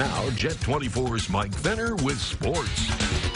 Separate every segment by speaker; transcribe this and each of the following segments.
Speaker 1: Now, Jet 24's Mike Venner with sports.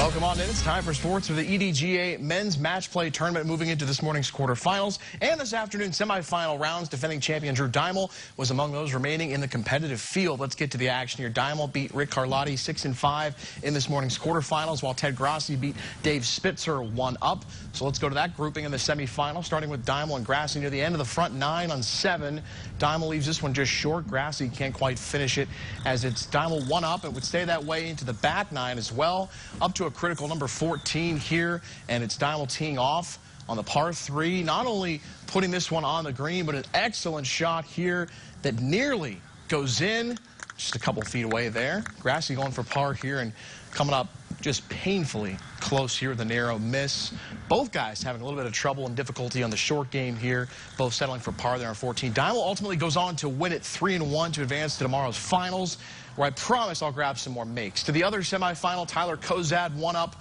Speaker 2: Welcome on in. It's time for sports for the EDGA men's match play tournament moving into this morning's quarterfinals and this afternoon's semifinal rounds. Defending champion Drew Deimel was among those remaining in the competitive field. Let's get to the action here. Deimel beat Rick Carlotti 6 and 5 in this morning's quarterfinals, while Ted Grassi beat Dave Spitzer one up. So let's go to that grouping in the semifinal, starting with Deimel and Grassi near the end of the front nine on seven. Deimel leaves this one just short. Grassi can't quite finish it as it's Deimel one up. It would stay that way into the back nine as well, up to a critical number 14 here, and it's Deimel teeing off on the par three, not only putting this one on the green, but an excellent shot here that nearly goes in, just a couple feet away there. Grassi going for par here and coming up just painfully close here with a narrow miss. Both guys having a little bit of trouble and difficulty on the short game here, both settling for par there on 14. Deimel ultimately goes on to win it 3 and 1 to advance to tomorrow's finals, where I promise I'll grab some more makes. To the other semifinal, Tyler Kozad one up.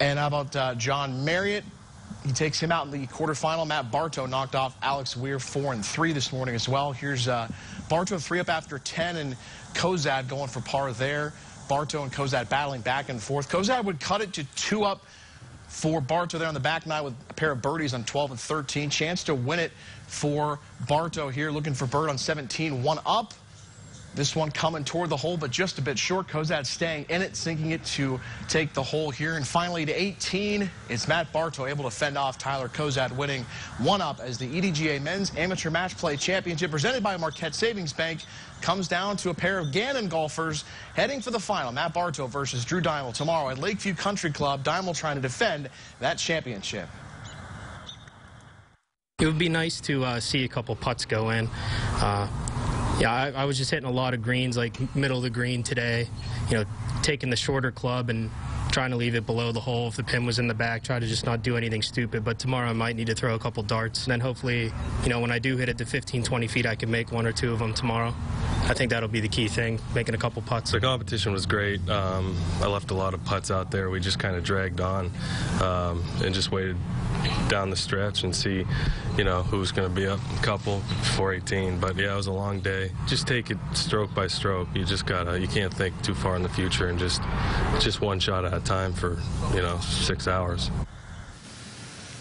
Speaker 2: And how about uh, John Marriott? He takes him out in the quarterfinal. Matt Barto knocked off Alex Weir 4 and 3 this morning as well. Here's uh, Barto 3 up after 10 and Kozad going for par there. Barto and Kozad battling back and forth. Kozad would cut it to two up for Barto there on the back nine with a pair of birdies on 12 and 13. Chance to win it for Barto here, looking for bird on 17, one up. This one coming toward the hole, but just a bit short. Kozad staying in it, sinking it to take the hole here. And finally to 18, it's Matt Barto able to fend off Tyler Kozad, winning one up as the EDGA Men's Amateur Match Play Championship presented by Marquette Savings Bank comes down to a pair of Gannon golfers heading for the final. Matt Barto versus Drew Deimel tomorrow at Lakeview Country Club. Deimel trying to defend that championship.
Speaker 3: It would be nice to uh, see a couple putts go in. Uh, yeah, I, I, was just hitting a lot of greens, like middle of the green today. You know, taking the shorter club and trying to leave it below the hole if the pin was in the back. Try to just not do anything stupid. But tomorrow I might need to throw a couple darts. And then hopefully, you know, when I do hit it to 15, 20 feet, I can make one or two of them tomorrow. I think that'll be the key thing, making a couple putts.
Speaker 4: The competition was great. Um, I left a lot of putts out there. We just kind of dragged on um, and just waited down the stretch and see, you know, who's going to be up a couple before 18. But yeah, it was a long day. Just take it stroke by stroke. You just gotta, you can't think too far in the future and just, just one shot at a time for, you know, six hours.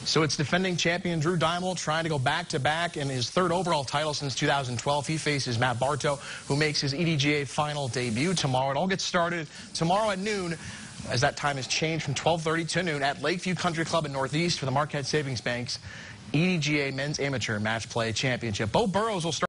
Speaker 2: So it's defending champion Drew Deimel trying to go back-to-back in his third overall title since 2012. He faces Matt Barto, who makes his EDGA final debut tomorrow. It all gets started tomorrow at noon as that time has changed from 12.30 to noon at Lakeview Country Club in Northeast for the Marquette Savings Bank's EDGA Men's Amateur Match Play Championship. Beau Burrows will start